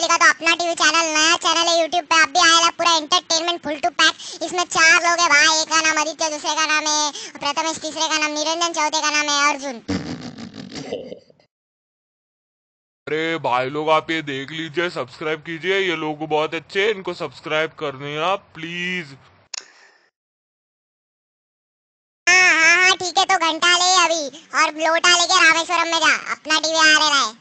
तो अपना TV channel नया चैनल है यूट्यूब पे आप भी आएगा पूरा एंटरटेनमेंट फुल टू पैक इसमें चार लोग है भाई एक का नाम आदित्य दूसरे का नाम है प्रथमेश तीसरे का नाम निरंजन चौथे का नाम है अर्जुन। अरे भाई लोग आप ये देख लीजिए सब्सक्राइब कीजिए ये लोग बहुत अच्छे हैं इनको सब्सक्राइब कर देना प्लीज़ हाँ हाँ हाँ ठीक है तो घंटा ले अभी और लोटा लेके रामेश्वरम में जा अपना टीवी आ रहा है।